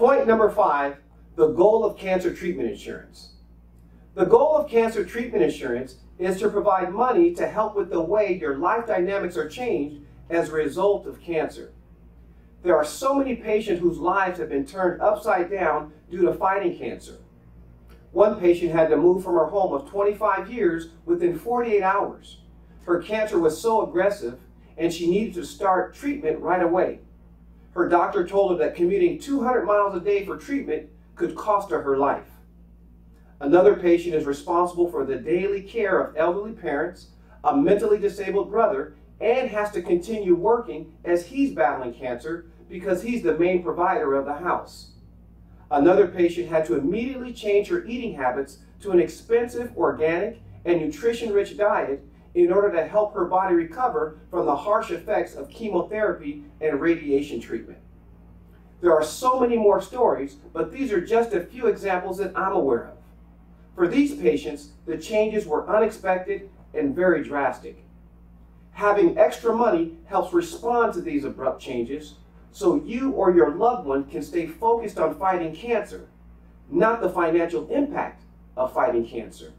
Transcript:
Point number five, the goal of cancer treatment insurance. The goal of cancer treatment insurance is to provide money to help with the way your life dynamics are changed as a result of cancer. There are so many patients whose lives have been turned upside down due to fighting cancer. One patient had to move from her home of 25 years within 48 hours. Her cancer was so aggressive and she needed to start treatment right away. Her doctor told her that commuting 200 miles a day for treatment could cost her her life. Another patient is responsible for the daily care of elderly parents, a mentally disabled brother, and has to continue working as he's battling cancer because he's the main provider of the house. Another patient had to immediately change her eating habits to an expensive, organic, and nutrition rich diet in order to help her body recover from the harsh effects of chemotherapy and radiation treatment. There are so many more stories, but these are just a few examples that I'm aware of. For these patients, the changes were unexpected and very drastic. Having extra money helps respond to these abrupt changes so you or your loved one can stay focused on fighting cancer, not the financial impact of fighting cancer.